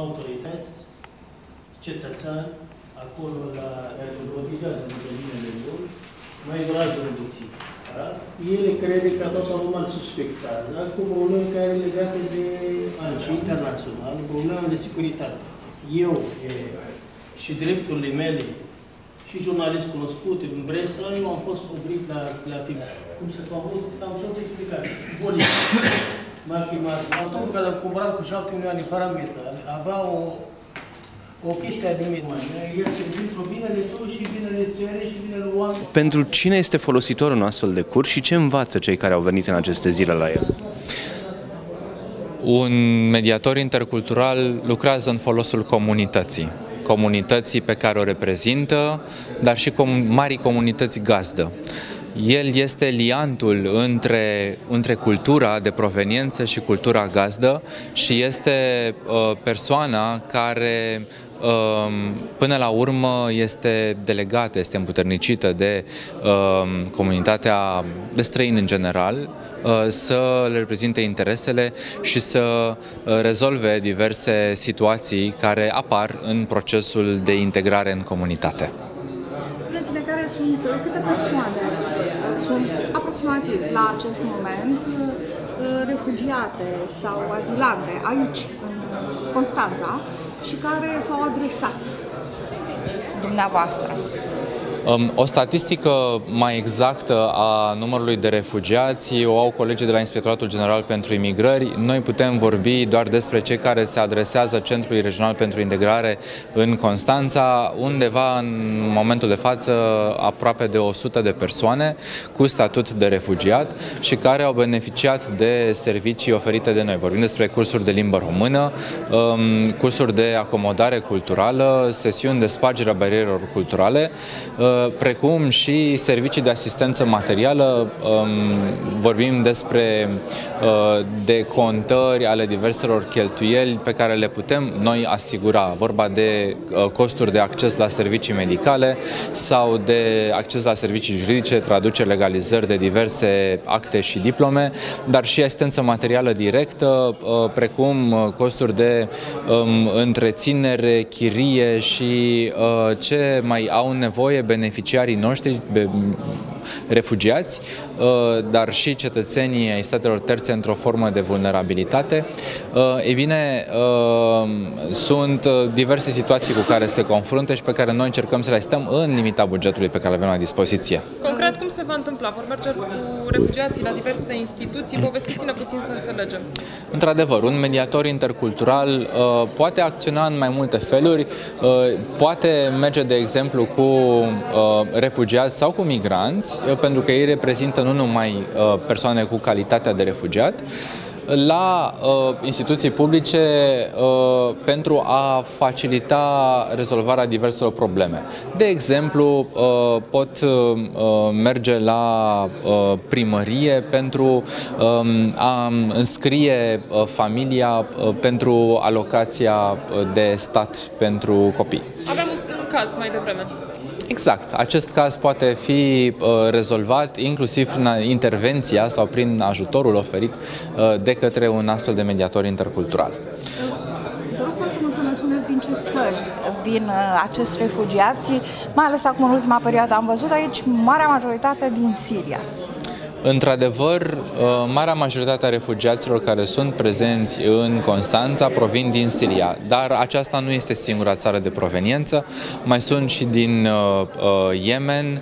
autorități, cetățean, acolo la rotigează de minele lor, mai vrează puțin. Da? El crede că toată lumea îl suspectează cu probleme care legate de și internațional, probleme de securitate. Eu e, și drepturile mele și jurnalist cunoscut din Breslau, eu am fost oprit la, la timp. Cum să am avut, am și o explicare. Bolic. M-a chemat. Atunci când am cumpărat cu 7 milioane fără metal, avea o, o chestie de mine. El se pentru binele tău și binele țării și binele oamenilor. Pentru cine este folositor un astfel de curs și ce învață cei care au venit în aceste zile la el? Un mediator intercultural lucrează în folosul comunității comunității pe care o reprezintă, dar și com- marii comunități gazdă. El este liantul între, între cultura de proveniență și cultura gazdă și este uh, persoana care uh, până la urmă este delegată, este împuternicită de uh, comunitatea de străini în general, uh, să le reprezinte interesele și să uh, rezolve diverse situații care apar în procesul de integrare în comunitate. Spuneți-ne care sunt, câte persoane sunt aproximativ la acest moment refugiate sau azilante aici, în Constanța, și care s-au adresat dumneavoastră. Um, o statistică mai exactă a numărului de refugiați o au colegii de la Inspectoratul General pentru Imigrări. Noi putem vorbi doar despre cei care se adresează Centrului Regional pentru Integrare în Constanța, undeva în momentul de față aproape de 100 de persoane cu statut de refugiat și care au beneficiat de servicii oferite de noi. Vorbim despre cursuri de limbă română, um, cursuri de acomodare culturală, sesiuni de spargere a barierelor culturale, uh, precum și servicii de asistență materială. Um, vorbim despre uh, decontări ale diverselor cheltuieli pe care le putem noi asigura. Vorba de uh, costuri de acces la servicii medicale sau de acces la servicii juridice, traduceri, legalizări de diverse acte și diplome, dar și asistență materială directă, uh, precum costuri de um, întreținere, chirie și ce mai au nevoie beneficiarii noștri, refugiați, uh, dar și cetățenii ai statelor terțe într-o formă de vulnerabilitate. Uh, ei bine, uh, sunt diverse situații cu care se confruntă și pe care noi încercăm să le asistăm în limita bugetului pe care le avem la dispoziție. Concret, cum se va întâmpla? Vor merge cu refugiații la diverse instituții? Povestiți-ne puțin să înțelegem. Într-adevăr, un mediator intercultural poate acționa în mai multe feluri, poate merge, de exemplu, cu refugiați sau cu migranți, pentru că ei reprezintă nu numai uh, persoane cu calitatea de refugiat, la uh, instituții publice uh, pentru a facilita rezolvarea diverselor probleme. De exemplu, uh, pot uh, merge la uh, primărie pentru uh, a înscrie uh, familia uh, pentru alocația de stat pentru copii. Avem un caz mai devreme. Exact. Acest caz poate fi uh, rezolvat inclusiv prin intervenția sau prin ajutorul oferit uh, de către un astfel de mediator intercultural. Vă rog foarte mult să ne spuneți din ce țări vin uh, acești refugiați, mai ales acum în ultima perioadă am văzut aici marea majoritate din Siria. Într-adevăr, uh, marea majoritate a refugiaților care sunt prezenți în Constanța provin din Siria, dar aceasta nu este singura țară de proveniență. Mai sunt și din uh, uh Yemen,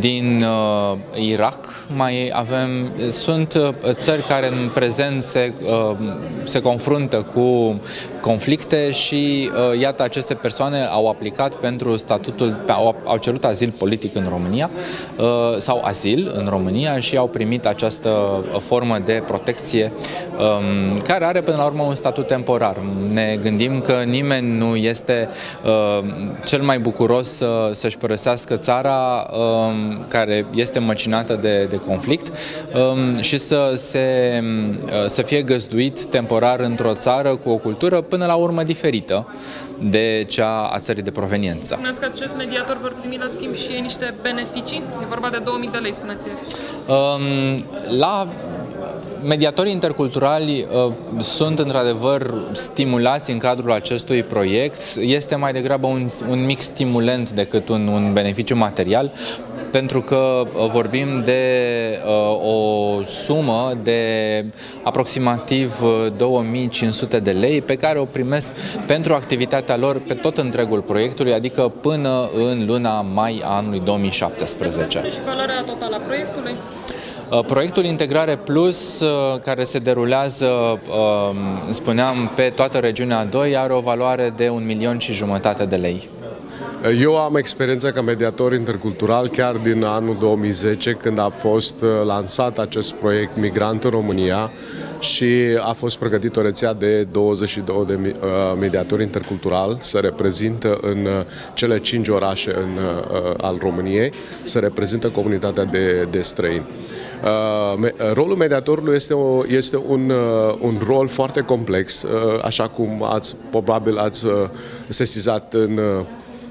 din uh, Irak, mai avem, sunt uh, țări care în prezent se, uh, se confruntă cu conflicte și uh, iată aceste persoane au aplicat pentru statutul, au, au cerut azil politic în România uh, sau azil în România și au primit primit această formă de protecție um, care are până la urmă un statut temporar. Ne gândim că nimeni nu este uh, cel mai bucuros să, să-și părăsească țara um, care este măcinată de, de conflict um, și să, se, uh, să fie găzduit temporar într-o țară cu o cultură până la urmă diferită de cea a țării de proveniență. Spuneți că acest mediator vor primi la schimb și ei niște beneficii? E vorba de 2000 de lei, spuneți um, La mediatorii interculturali uh, sunt într-adevăr stimulați în cadrul acestui proiect. Este mai degrabă un, un mic stimulent decât un, un beneficiu material pentru că uh, vorbim de uh, o sumă de aproximativ 2500 de lei pe care o primesc pentru activitatea lor pe tot întregul proiectului, adică până în luna mai anului 2017. și valoarea totală a proiectului? Proiectul Integrare Plus, care se derulează, spuneam, pe toată regiunea 2, are o valoare de un milion și jumătate de lei. Eu am experiența ca mediator intercultural chiar din anul 2010, când a fost uh, lansat acest proiect Migrant în România și a fost pregătit o rețea de 22 de uh, mediatori intercultural să reprezintă în uh, cele cinci orașe în, al României, să reprezintă comunitatea de, de străini. Uh, rolul mediatorului este, o, este un, uh, un rol foarte complex, uh, așa cum ați, probabil ați sesizat în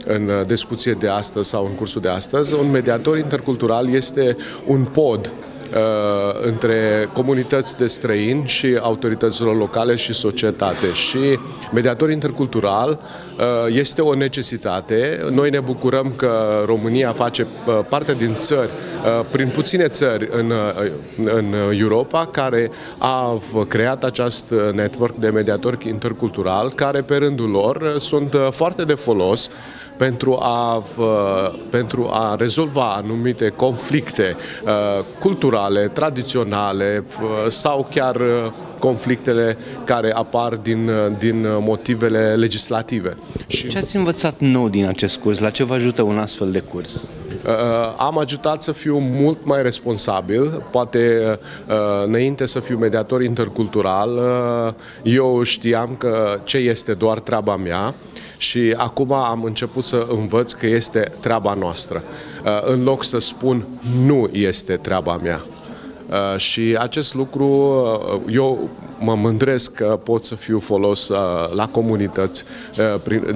în discuție de astăzi sau în cursul de astăzi, un mediator intercultural este un pod uh, între comunități de străini și autoritățile locale și societate. Și mediator intercultural uh, este o necesitate. Noi ne bucurăm că România face uh, parte din țări, uh, prin puține țări în, uh, în Europa, care a creat acest network de mediatori intercultural, care pe rândul lor sunt uh, foarte de folos pentru a, pentru a rezolva anumite conflicte uh, culturale, tradiționale sau chiar uh, conflictele care apar din, uh, din motivele legislative. Ce ați învățat nou din acest curs? La ce vă ajută un astfel de curs? am ajutat să fiu mult mai responsabil, poate înainte să fiu mediator intercultural, eu știam că ce este doar treaba mea, și acum am început să învăț că este treaba noastră. Uh, în loc să spun nu este treaba mea. Uh, și acest lucru, uh, eu mă mândresc că pot să fiu folos la comunități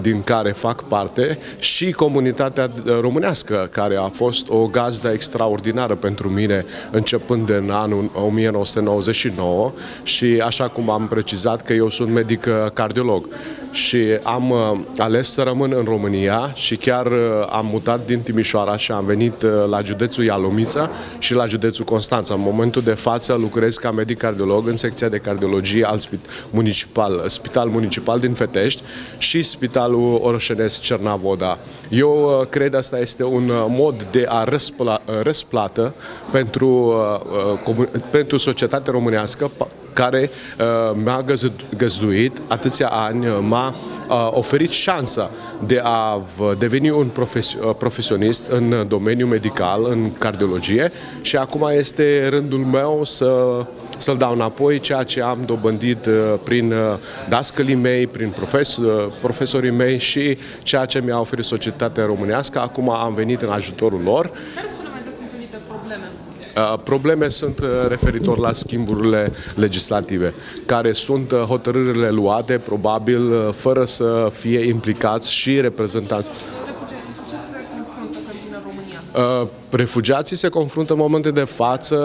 din care fac parte și comunitatea românească, care a fost o gazdă extraordinară pentru mine începând de anul 1999 și așa cum am precizat că eu sunt medic cardiolog și am uh, ales să rămân în România și chiar uh, am mutat din Timișoara și am venit uh, la județul Ialomița și la județul Constanța. În momentul de față lucrez ca medic cardiolog în secția de cardiologie al municipal, Spital Municipal din Fetești și Spitalul Orășenesc Cernavoda. Eu cred asta este un mod de a răsplată pentru, pentru societatea românească care uh, mi-a găzduit atâția ani, uh, m-a uh, oferit șansa de a deveni un profesionist în domeniul medical, în cardiologie și acum este rândul meu să să-l dau înapoi ceea ce am dobândit prin dascălii mei, prin profesor, profesorii mei și ceea ce mi-a oferit societatea românească. Acum am venit în ajutorul lor. Care sunt probleme? Probleme sunt referitor la schimburile legislative, care sunt hotărârile luate, probabil, fără să fie implicați și reprezentanți. Refugiații se confruntă în momente de față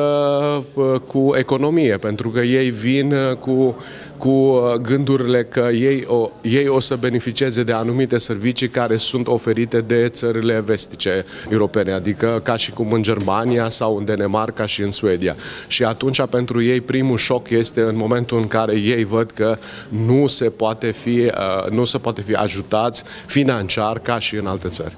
cu economie, pentru că ei vin cu cu uh, gândurile că ei o, ei o să beneficieze de anumite servicii care sunt oferite de țările vestice europene, adică ca și cum în Germania sau în Danemarca și în Suedia. Și atunci pentru ei primul șoc este în momentul în care ei văd că nu se poate fi, uh, nu se poate fi ajutați financiar ca și în alte țări.